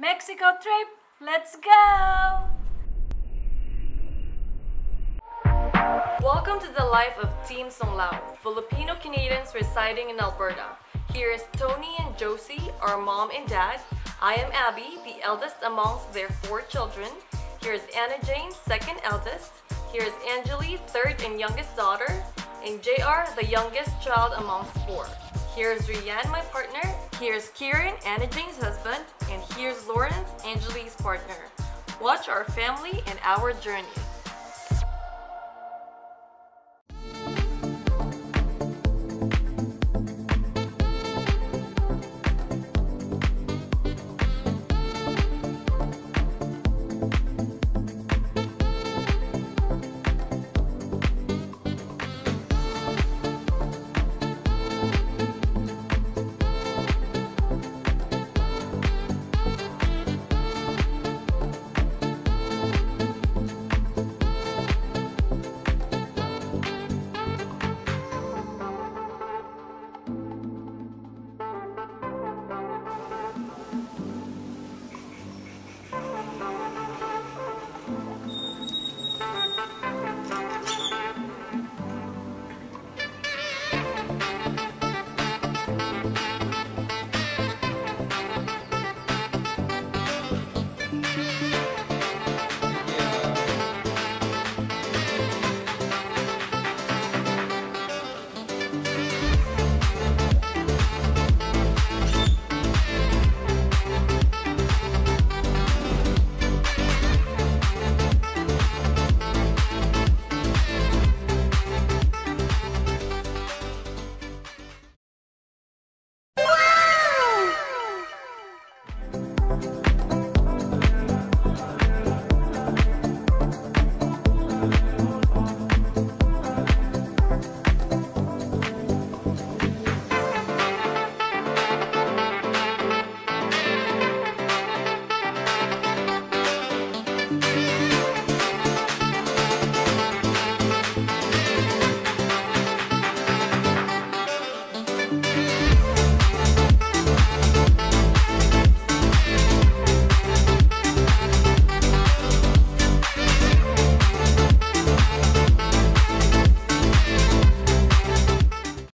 Mexico trip. Let's go! Welcome to the life of Team Sunglao, Filipino Canadians residing in Alberta. Here is Tony and Josie, our mom and dad. I am Abby, the eldest amongst their four children. Here is Anna Jane, second eldest. Here is Angeli, third and youngest daughter. And JR, the youngest child amongst four. Here's Rianne, my partner. Here's Kieran, Anna Jane's husband. And here's Lawrence, Angeli's partner. Watch our family and our journey.